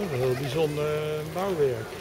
Een heel bijzonder bouwwerk.